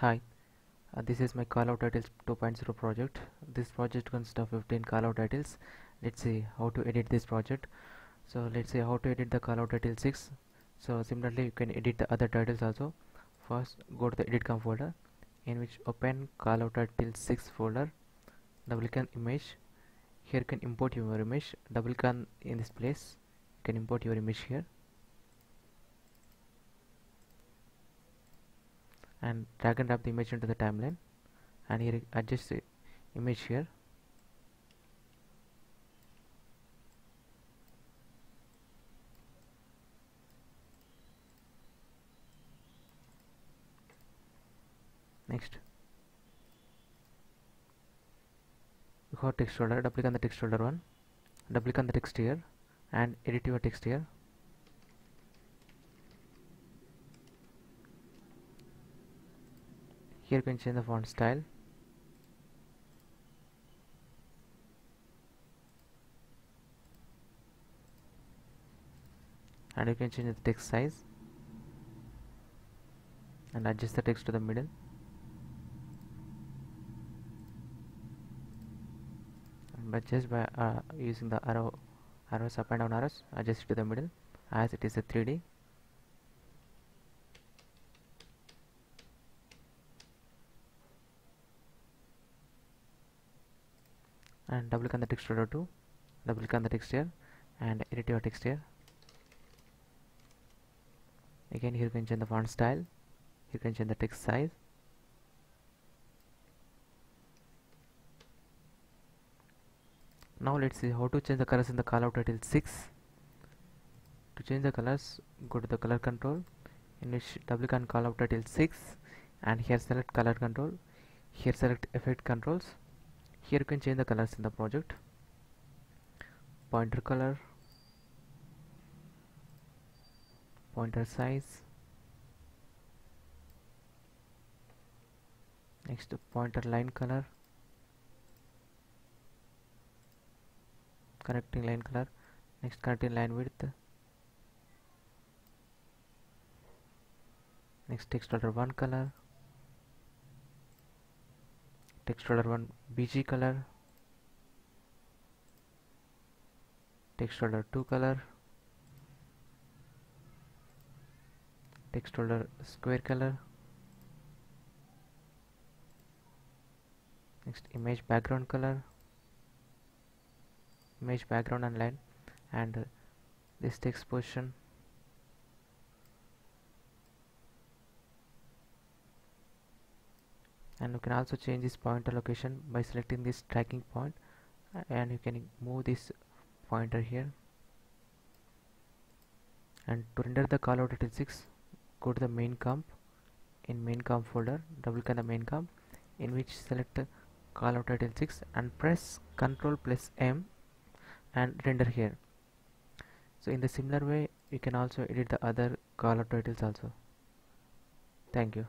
Hi, uh, this is my callout titles 2.0 project. This project consists of 15 callout titles. Let's see how to edit this project. So let's see how to edit the callout title 6. So similarly you can edit the other titles also. First go to the edit com folder in which open callout title 6 folder. Double click image. Here you can import your image. Double click in this place. You can import your image here. And drag and drop the image into the timeline. And here adjust the image here. Next. Have text folder double click on the text folder one. Double click on the text here. And edit your text here here you can change the font style. And you can change the text size. And adjust the text to the middle. But just by uh, using the arrow arrows up and down arrows adjust it to the middle. As it is a 3d and double click on the text 2 double click on the text here. And edit your text here. Again here you can change the font style. You can change the text size. Now let's see how to change the colors in the callout title 6 to change the colors go to the color control. In which double click on callout title 6 and here select color control. Here select effect controls here you can change the colors in the project. Pointer color. Pointer size. Next pointer line color. Connecting line color. Next connecting line width. Next text order one color text folder 1 bg color text folder 2 color text folder square color. Next image background color image background and line and uh, this text position and you can also change this pointer location by selecting this tracking point and you can move this pointer here. And to render the callout title 6 go to the main comp in main comp folder double click on the main comp in which select callout title 6 and press ctrl plus m and render here. So in the similar way you can also edit the other callout titles also. Thank you